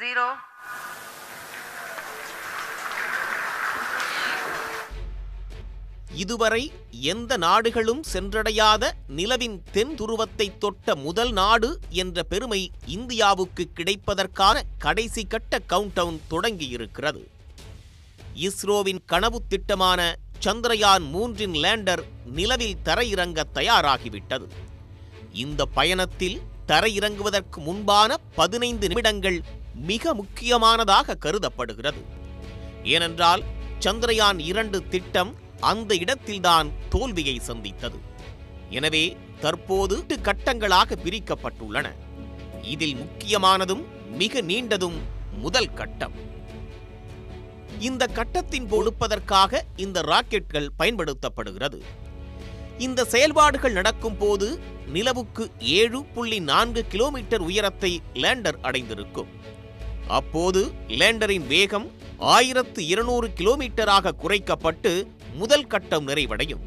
Zero இதுவரை எந்த நாடுகளும் சென்றடையாத நிலவின் தென் துருவத்தை தொட்ட முதல் நாடு என்ற பெருமை இந்தியாவுக்கு கிடைப்பதற்கான கடைசி கட்ட கவுண்டவுன் தொடங்கியிருக்கிறது. இஸ்ரோவின் கனவு திட்டமான சந்திரயான் மூன்றின் லேண்டர் நிலவில் தரையிறங்க தயாராகிவிட்டது. இந்த பயணத்தில் தரையிறங்குவதற்கு முன்பான பதினைந்து நிமிடங்கள் மிக முக்கியமானதாக கருதப்படுகிறது. ஏனென்றால் சந்திரயான் இரண்டு திட்டம் அந்த இடத்தில்தான் தோல்வியை சந்தித்தது. எனவே தற்போது எட்டு கட்டங்களாக பிரிக்கப்பட்டுள்ளன. இதில் முக்கியமானதும் மிக நீண்டதும் முதல் கட்டம். இந்த கட்டத்தின் பொழுப்பதற்காக இந்த ராக்கெட்கள் பயன்படுத்தப்படுகிறது. இந்த செயல்பாடுகள் நடக்கும் போது நிலவுக்கு ஏழு புள்ளி நான்கு கிலோமீட்டர் உயரத்தை லேண்டர் அடைந்திருக்கும். அப்போது லேண்டரின் வேகம் ஆயிரத்து இருநூறு கிலோமீட்டராக குறைக்கப்பட்டு முதல் கட்டம் நிறைவடையும்.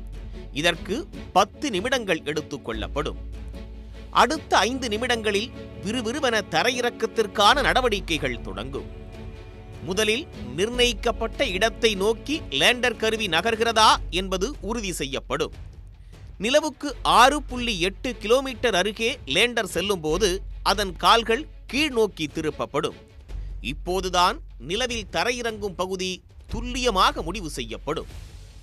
இதற்கு பத்து நிமிடங்கள் எடுத்துக் கொள்ளப்படும். அடுத்த ஐந்து நிமிடங்களில் விறுவிறுவென தரையிறக்கத்திற்கான நடவடிக்கைகள் தொடங்கும். முதலில் நிர்ணயிக்கப்பட்ட இடத்தை நோக்கி லேண்டர் கருவி நகர்கிறதா என்பது உறுதி செய்யப்படும். நிலவுக்கு ஆறு புள்ளி எட்டு கிலோமீட்டர் அருகே லேண்டர் செல்லும்போது அதன் கால்கள் கீழ் நோக்கி திருப்பப்படும். இப்போதுதான் நிலவில் தரையிறங்கும் பகுதி துல்லியமாக முடிவு செய்யப்படும்.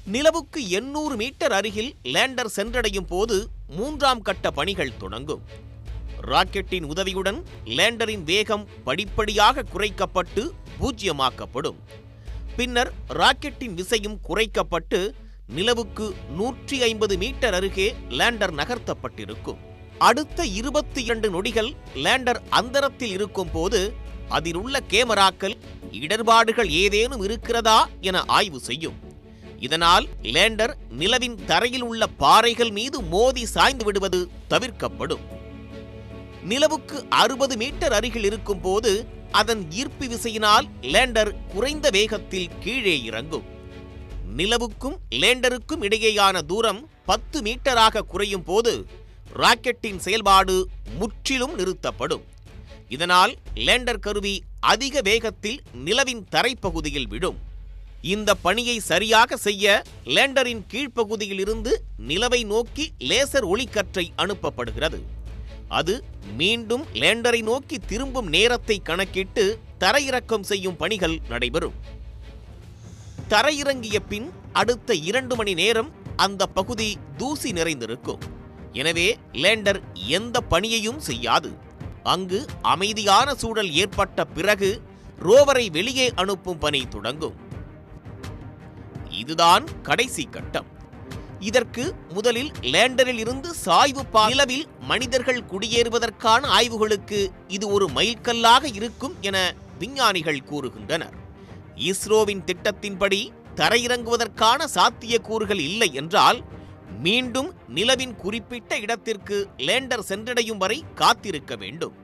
நிலவுக்கு எண்ணூறு மீட்டர் அருகில் லேண்டர் சென்றடையும் போது மூன்றாம் கட்ட பணிகள் தொடங்கும். ராக்கெட்டின் உதவியுடன் லேண்டரின் வேகம் படிப்படியாக குறைக்கப்பட்டு பூஜ்யமாக்கப்படும். பின்னர் ராக்கெட்டின் விசையும் குறைக்கப்பட்டு நிலவுக்கு நூற்றி ஐம்பது மீட்டர் அருகே லேண்டர் நகர்த்தப்பட்டிருக்கும். அடுத்த இருபத்தி இரண்டு நொடிகள் லேண்டர் அந்தரத்தில் இருக்கும் போது அதில் உள்ள கேமராக்கள் இடர்பாடுகள் ஏதேனும் இருக்கிறதா என ஆய்வு செய்யும். இதனால் லேண்டர் நிலவின் தரையில் உள்ள பாறைகள் மீது மோதி சாய்ந்து விடுவது தவிர்க்கப்படும். நிலவுக்கு அறுபது மீட்டர் அருகில் இருக்கும் போது அதன் ஈர்ப்பு விசையினால் லேண்டர் குறைந்த வேகத்தில் கீழே இறங்கும். நிலவுக்கும் லேண்டருக்கும் இடையேயான தூரம் பத்து மீட்டராக குறையும் போது ராக்கெட்டின் செயல்பாடு முற்றிலும் நிறுத்தப்படும். இதனால் லேண்டர் கருவி அதிக வேகத்தில் நிலவின் தரைப்பகுதியில் விடும். இந்த பணியை சரியாக செய்ய லேண்டரின் கீழ்ப்பகுதியில் இருந்து நிலவை நோக்கி லேசர் ஒளிக்கற்றை அனுப்பப்படுகிறது. அது மீண்டும் லேண்டரை நோக்கி திரும்பும் நேரத்தை கணக்கிட்டு தரையிறக்கம் செய்யும் பணிகள் நடைபெறும். தரையிறங்கிய பின் அடுத்த இரண்டு மணி நேரம் அந்த பகுதி தூசி நிறைந்திருக்கும். எனவே லேண்டர் எந்த பணியையும் செய்யாது. அங்கு அமைதியான சூழல் ஏற்பட்ட பிறகு ரோவரை வெளியே அனுப்பும் பணி தொடங்கும். இதுதான் கடைசி கட்டம். இதற்கு முதலில் லேண்டரில் இருந்து சாய்வு நிலவில் மனிதர்கள் குடியேறுவதற்கான ஆய்வுகளுக்கு இது ஒரு மைல்கல்லாக இருக்கும் என விஞ்ஞானிகள் கூறுகின்றனர். இஸ்ரோவின் திட்டத்தின்படி தரையிறங்குவதற்கான சாத்தியக்கூறுகள் இல்லை என்றால் மீண்டும் நிலவின் குறிப்பிட்ட இடத்திற்கு லேண்டர் சென்றடையும் வரை காத்திருக்க வேண்டும்.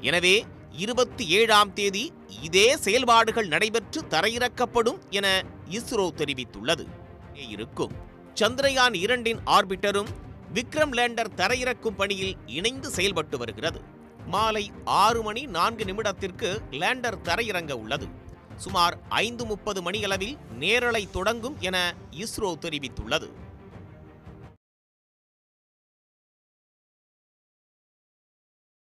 எனவே இருபத்தி ஏழாம் தேதி இதே செயல்பாடுகள் நடைபெற்று தரையிறக்கப்படும் என இஸ்ரோ தெரிவித்துள்ளது. இருக்கும் சந்திரயான் இரண்டின் ஆர்பிட்டரும் விக்ரம் லேண்டர் தரையிறக்கும் பணியில் இணைந்து செயல்பட்டு வருகிறது. மாலை ஆறு மணி நான்கு நிமிடத்திற்கு லேண்டர் தரையிறங்க உள்ளது. சுமார் ஐந்து முப்பது மணியளவில் நேரலை தொடங்கும் என இஸ்ரோ தெரிவித்துள்ளது.